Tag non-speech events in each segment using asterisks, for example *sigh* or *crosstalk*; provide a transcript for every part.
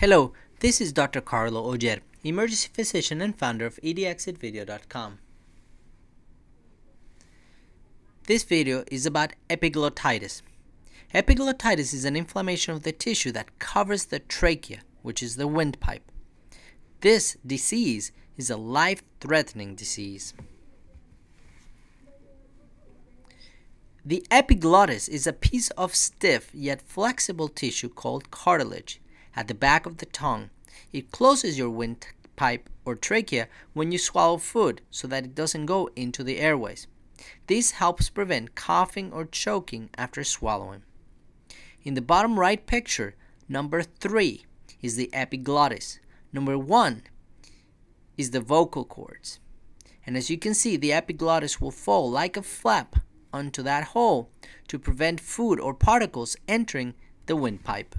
Hello, this is Dr. Carlo Oller, emergency physician and founder of edexitvideo.com. This video is about epiglottitis. Epiglottitis is an inflammation of the tissue that covers the trachea, which is the windpipe. This disease is a life-threatening disease. The epiglottis is a piece of stiff yet flexible tissue called cartilage at the back of the tongue. It closes your windpipe or trachea when you swallow food so that it doesn't go into the airways. This helps prevent coughing or choking after swallowing. In the bottom right picture, number 3 is the epiglottis. Number 1 is the vocal cords. And as you can see, the epiglottis will fall like a flap onto that hole to prevent food or particles entering the windpipe.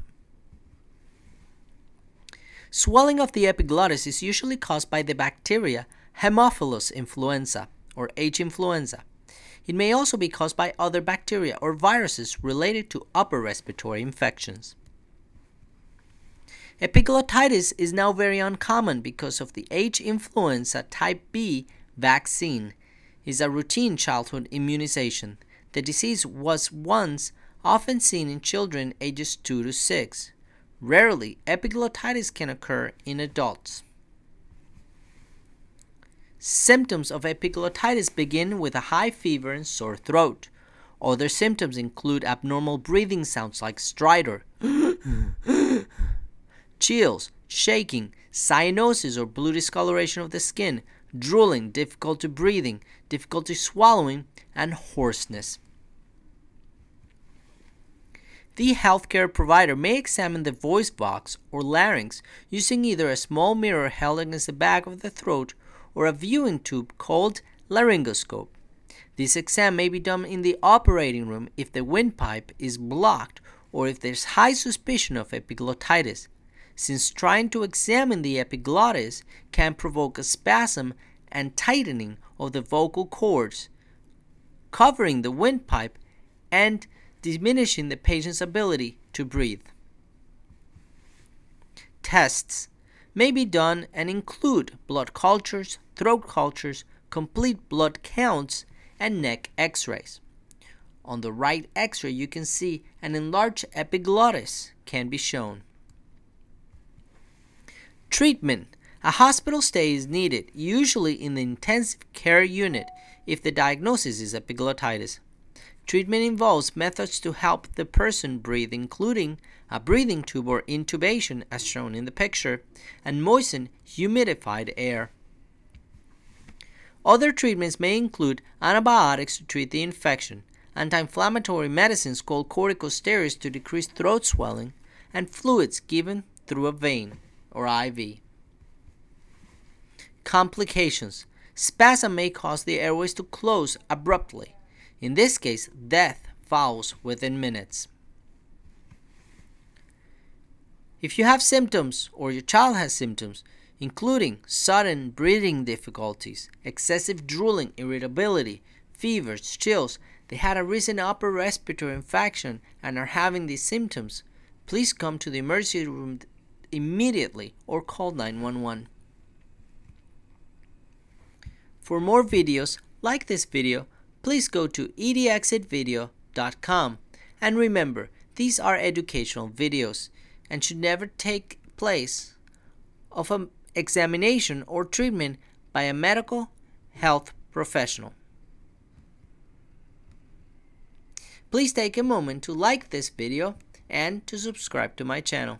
Swelling of the epiglottis is usually caused by the bacteria Haemophilus influenza or H. influenza. It may also be caused by other bacteria or viruses related to upper respiratory infections. Epiglottitis is now very uncommon because of the H. influenza type B vaccine is a routine childhood immunization. The disease was once often seen in children ages 2 to 6. Rarely, epiglottitis can occur in adults. Symptoms of epiglottitis begin with a high fever and sore throat. Other symptoms include abnormal breathing sounds like stridor, *gasps* chills, shaking, cyanosis or blue discoloration of the skin, drooling, difficulty breathing, difficulty swallowing, and hoarseness. The healthcare provider may examine the voice box or larynx using either a small mirror held against the back of the throat or a viewing tube called laryngoscope. This exam may be done in the operating room if the windpipe is blocked or if there's high suspicion of epiglottitis, since trying to examine the epiglottis can provoke a spasm and tightening of the vocal cords, covering the windpipe and diminishing the patient's ability to breathe. Tests may be done and include blood cultures, throat cultures, complete blood counts, and neck x rays. On the right x ray, you can see an enlarged epiglottis can be shown. Treatment A hospital stay is needed, usually in the intensive care unit, if the diagnosis is epiglottitis. Treatment involves methods to help the person breathe, including a breathing tube or intubation, as shown in the picture, and moisten humidified air. Other treatments may include antibiotics to treat the infection, anti-inflammatory medicines called corticosteroids to decrease throat swelling, and fluids given through a vein or IV. Complications. Spasm may cause the airways to close abruptly. In this case, death follows within minutes. If you have symptoms or your child has symptoms, including sudden breathing difficulties, excessive drooling, irritability, fevers, chills, they had a recent upper respiratory infection and are having these symptoms, please come to the emergency room immediately or call 911. For more videos like this video, please go to edxitvideo.com. And remember, these are educational videos and should never take place of an examination or treatment by a medical health professional. Please take a moment to like this video and to subscribe to my channel.